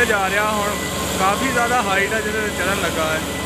ਥੱਲੇ ਜਾ ਰਿਹਾ ਹੁਣ। ਕਾਫੀ ਜ਼ਿਆਦਾ ਹਾਈਟ ਆ ਜਿਹਦੇ ਤੇ ਚੜਨ ਲੱਗਾ ਹੈ।